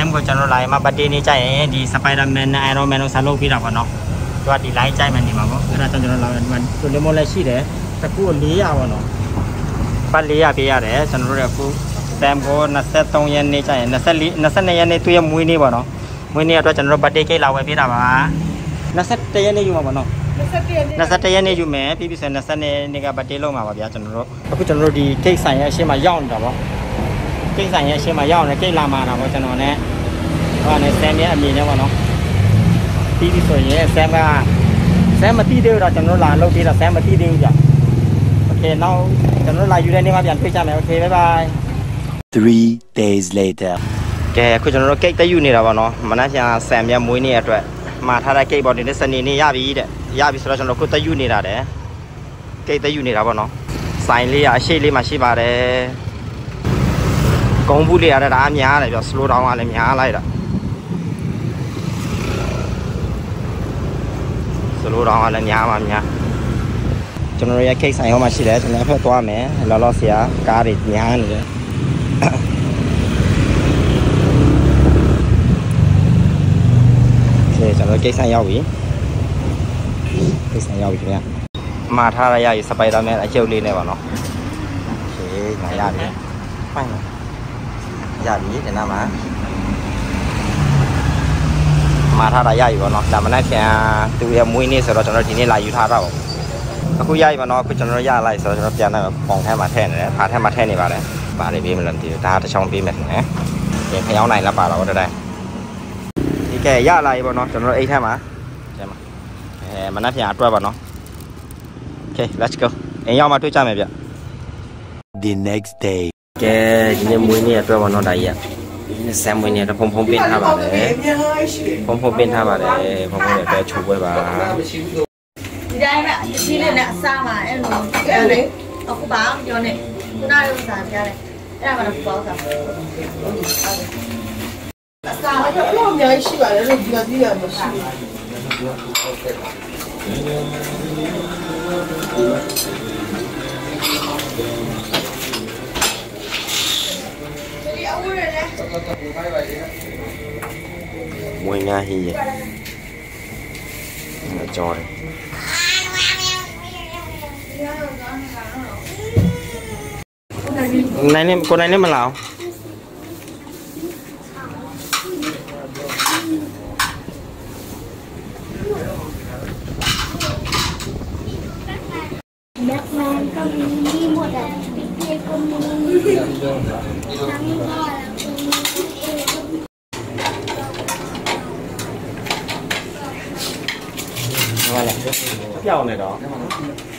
မ်ကိုကျွန်တော်လာရင်မှဘတ်တေးနေကြရင်ဒီစပိုင်ဒါမန်နဲ့အိုင်ရောမန်ကိုဆက်လုပ်ပြီးတာပေါ့နော်သူကဒီ line ကြိုက်မှနေမှာပေါ့အဲ့ဒါကြောင့်ကျွန်တော်လာတယ်ဒီမှာသူလီမိုလည်းရှိတယ်တစ်ခု400ပေါ့နော်ပတ်400ပေးရတယ်ကျွန်တော်တို့လည်းအခုတမ်ကို23ရက်နေ့ကျရင်24 22ရက်နေ့သူရဲ့မွေးနေ့ပေါ့နော်မွေးနေ့အတွက်ကျွန်တော်တို့ဘတ်တေးကိတ်လာဝယ်ပေးတာပါ21ရက်နေ့ယူမှာပေါ့နော်21ရက်နေ့ယူမယ်ပြီးပြီဆိုရင်20နေ့ကဘတ်တေးလုံးမှာပါဗျာကျွန်တော်တို့အခုကျွန်တော်တို့ဒီကိတ်ဆိုင်ရဲ့အရှင်းမှာရောက်နေတာပေါ့ ကိတ်ဆိုင်ရဲ့အရှင်းမှာရောက်နေကိတ်လာမှာတာပေါ့ကျွန်တော်နဲ့ဟိုကနေဆမ်ရဲ့အမြင်နဲ့ပေါ့နော်ပြီးပြီဆိုရင်ဆမ်ကဆမ်မတိသေးတော့ကျွန်တော်လာလုပ်သေးတာဆမ်မတိသေးဘူးဗျโอเคနောက်ကျွန်တော်လာယူတဲ့နေ့မှပြန်တွေ့ကြမယ်โอเคဘိုင်ဘိုင် Three days later. ကဲအခုကျွန်တော်တို့ကိတ်တက်ယူနေတာပေါ့နော်မနက်ဖြန်ဆမ်မြတ်မွေးနေ့အတွက်မှာထားတဲ့ကိတ်ပေါ်ဒီနေ့စနေနေ့ရပြီတဲ့ရပြီဆိုတော့ကျွန်တော်ကိုတက်ယူနေတာတဲ့ကိတ်တက်ယူနေတာပေါ့နော်ဆိုင်လေးရအရှိလေးမှရှိပါတယ် ကုန်းဘူးလေးရတဲ့ဒါအများတယ်ပြော slow down ကလည်းများလိုက်တာ slow down ကလည်းများမှများကျွန်တော်တို့ရဲ့ကိတ်ဆိုင်ဟောမှာရှိတယ်ကျွန်တော်အဖက်သွားမယ်လောလောဆရာကားတွေများနေတယ် ကဲကျွန်တော်ကိစ္စရောက်ပြီကိစ္စရောက်ပြီခင်ဗျာမှာထားရရည်စပိုက်ဒါမန်အကျုပ်လေးနဲ့ပါနော်โอเคငါရပြီဖိုင် ရပြီဒီနားမှာမှာထားတာရပြီပေါ့နော်ဒါမနက်ဖြန်သူရဲ့မွေးနေ့ဆိုတော့ကျွန်တော်ဒီနေ့လာယူထားတာပေါ့အခုရပြီပေါ့နော်အခုကျွန်တော်ရလိုက်ဆိုတော့ကျွန်တော်ပြန်တော့ပုံထဲမှာထည့်နေတယ်ဖာထဲမှာထည့်နေပါတယ်ပါလေပေးမလို့မသိဘူးဒါတစ်ချောင်းပေးမယ်ခင်ဗျာပြန်ဖျောင်းနိုင်လားပါတော့တတိုင်းဒီကဲရလာပြီပေါ့နော်ကျွန်တော်တို့အိတ်ထဲမှာကျမအဲမနက်ဖြန်အတွက်ပါနော် Okay let's go အိမ်ရောက်မှတွေ့ကြမယ်ဗျ The next day. ကဲဒီနေ့မွေးနေ့အတွက်ပါနော်ဒါကြီးကဒီနေ့ဆမ်မွေးနေ့တော့ဖုံဖုံပင်းထားပါတယ်ဖုံဖုံပင်းထားပါတယ်ဖုံဖုံလည်းပဲချိုးပွဲပါဒီတိုင်းကဒီလေးနဲ့အစားမှာအဲ့လိုအဲ့လေအခုပါပြောနေခုနကစားပြရတယ်အဲ့ဒါမှတော့ပေါ့စားအစားအတော့အများကြီးရှိပါတယ်လို့ဒီကဒီကမရှိဘူး môi nga hi vậy. Là tròn con này nên con này nên mà lão Batman có mua đặt cái con mua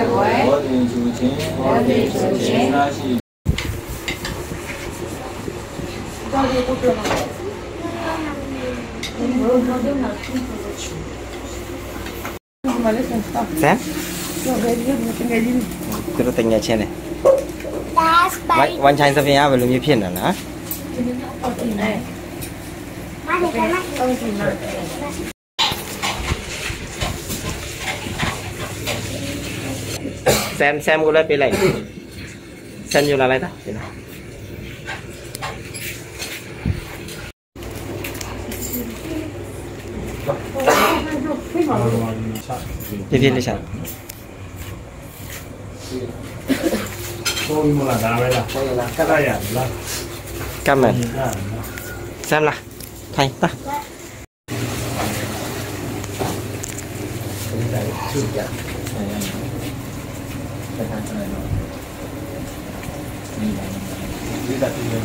为为我的主情，我的主情，那是。到底不准吗？Sam? Tụi tình nhà trên này Quanh chanh ra phía áo về lùm như phiền à, rồi nữa xem same को ले पे लाई सेम जो लाई था चलो đi đi đi sao cam này. Xem là thành ta. Thank you. Đây hai cái này rồi Nhìn này Dưới đặt đi lên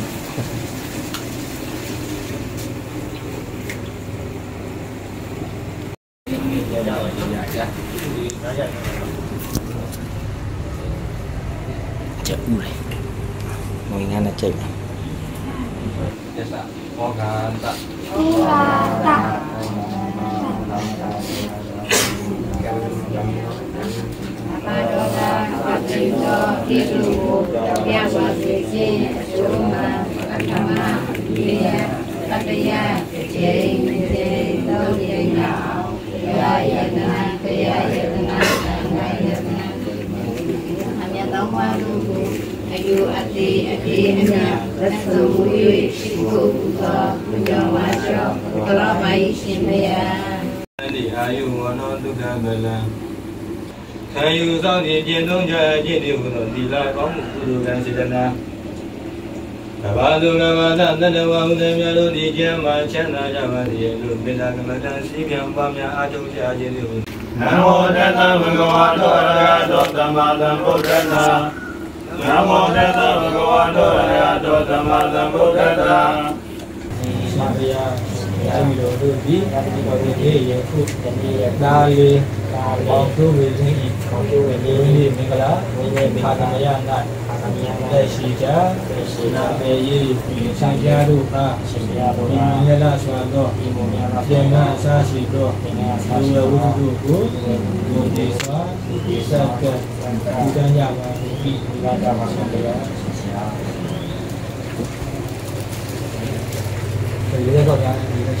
chậm này mọi ngàn là chậm Hãy không bỏ lỡ những Madonna, Patrizio, Gesù, abbiamo Gesù, Giuma, Akama, Dia, Patria, Jeng, Jeng, Dong, Jeng, Nao, Ya, Tenang, Ya, Tenang, Ya, Tenang, Hanya Tawa, Lugu, Ayu, Ati, Ati, Hanya, Rasu, Yui, toh Kuto, Kunjong, Wasyo, ဒုက္ခဗလံခံယူဆောင်နေကျင့်သုံးကြအကျင့်ဒီဟုသောသီလကောင်းမှုကုသိုလ်ကံစေတနာကဘာသူကဘာသတတဝဟုသေမြတ်တို့ဒီကျမ်းမှာချမ်းသာကြပါစေလို့မေတ္တာကမ္မထံစီကံပါများအားထုတ်ကြခြင်းဒီဟုနမောတတဗုဒ္ဓဝါဒောရဟတောသမ္မာသမ္ဗုဒ္ဓတ္တနမောတတဗုဒ္ဓဝါဒောရဟတောသမ္မာသမ္ဗုဒ္ဓတ္တသာဗျာ အဲဒီလိုတို့ဒီအဲဒီလိုဒီရေခုတနည်းဒါလေးပေါင်းသူဝေခြင်းဤပေါင်းသူဝေခြင်းဤမင်္ဂလာဝိနည်းခါသမယနာခါသမယနာလက်ရှိကြလက်ရှိနာပေရီဆံပြတို့အားရှင်ပြတို့အားဒီမင်္ဂလာစွာသောဒီမင်္ဂလာပြန်နာအစားရှိသောပညာစာဝဝုဒ္ဓကိုဘုရားစွာဒီစက်ကဒီကံရပါသည်ဒီကံကြပါရှင်ဗျာဒီလိုတော့ကြားနေတယ်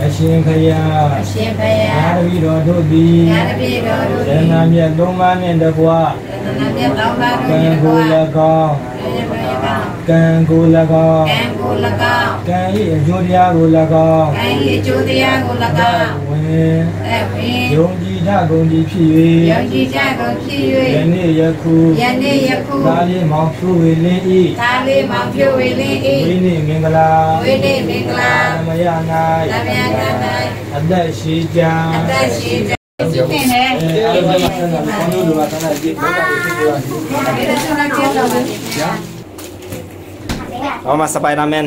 အ ရှင်ခရာအရှင်ဘုအာရားရဝီတော်တို့သည်ညာတပိတော်တို့ဇေနာမြတ်သုံးပါးနှင့်တကွာသနာမြတ်တော်ပါကံတို့ကိုကို၎င်းရေပရေပါကံကို၎င်းကံကို၎င်းကံ၏အကျိုးတရားကို၎င်းကံ၏အကျိုးတရားကို၎င်းဝင်အဲဝိယုံကြည် ထကုန်သည်ဖြစ်၍ယုံကြည်ကြကုန်ဖြစ်၍ယနေ့ယခုယနေ့ယခုသာလေးမောင်ဖြူဝေလင်းဤသာလေးမောင်ဖြူဝေလင်းဤဝိနေမင်္ဂလာဝိနေမင်္ဂလာသမယ၌သမယ၌အသက်ရှိကြအသက်ရှိကြဖြစ်နေတယ်။အဲဒီမှာကျွန်တော်တို့ကသာသနာ့ရေးပတ်သက်ပြီးပြောတာ။ဒီလိုဆိုတော့ကျောင်းတော်မှာ။ဟောမှာစပိုင်ဒါမန်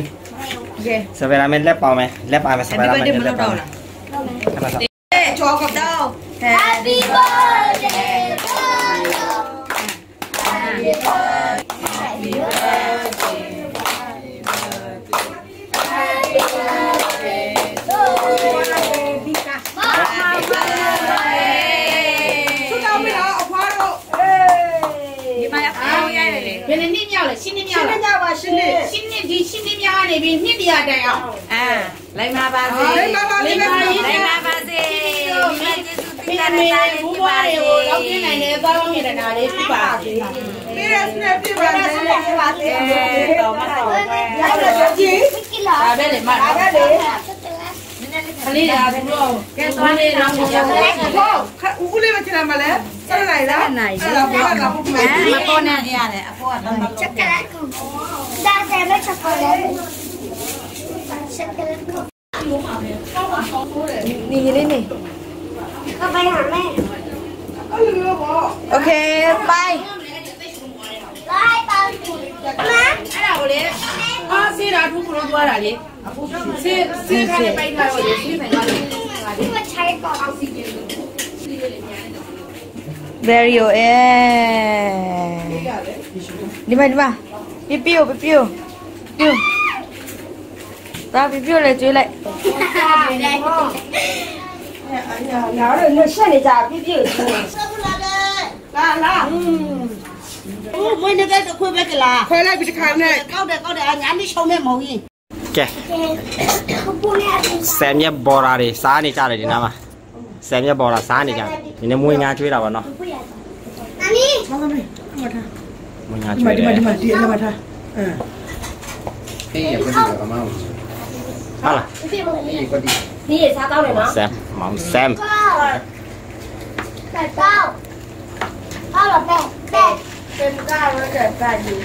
။စပိုင်ဒါမန်လက်ပါမယ်။လက်ပါမယ်စပိုင်ဒါမန်လက်ပါမယ်။ဟုတ်မယ်။ချောကပ်တော့ Happy birthday, Polo. Happy birthday. Happy birthday. Happy birthday. Happy birthday. Ini miao lah, sini miao lah. Sini miao lah, sini. Sini di sini miao ni, ni dia ada yang. Ah, lain apa? Lain apa? Lain apa? mira, mira, muy bueno. Okay, na ne ba mira na de tu ba. Mira, es una piba de la que va a tener. Toma, toma. Ya lo que sí. A ver, hermano. A ver. Ali ya bro. Ke to ni na mo ya. Wow, u le ma tira male. Sa nai la. Nai. La po la po. Ma po na ya le. Apo ta ma. Chocolate. Da da ma chocolate. Chocolate. Ni ni ni. Ok, bye. Very well. Đi mày đi mà. Piu piu piu. Piu. Ta piu piu lại chơi lại. နေပိုက်ထားတော့လေစေးဆိုင်ကလေ Di ba chai ko? Very yo eh. ဒီမှာဒီမှာပြပြပြပြပြဒါပြပြလေကျွေးလိုက်ညာတော့လက်ဆက်နေကြပြည့်ပြည့်လာလာဦးမင်းတဲ့ခွေးပဲကလားခွဲလိုက်ပြီးတစ်ခါနဲ့ကောက်တယ်ကောက်တယ်ညာနေရှုံနေမဟုတ်ရင်ကဲ Kupuli atin ဆယ်မြက်ဘော်ဒါတွေစားနေကြတယ်ဒီနားမှာဆယ်မြက်ဘော်ဒါစားနေကြတယ်ဒီနေ့မွေးငါကျွေးတာပါနော် Nani? မွေးငါဒီကျွေးမှာတဒီယ်မှာဒီမှာဒီအမထားအင်းဟာလား Ni sa tao này nó. ဆမ်မောင်ဆမ် Con. Tại tao. Tao là bè. Bè. mong xem. Hãy subscribe cho kênh Ghiền Mì Gõ Để không bỏ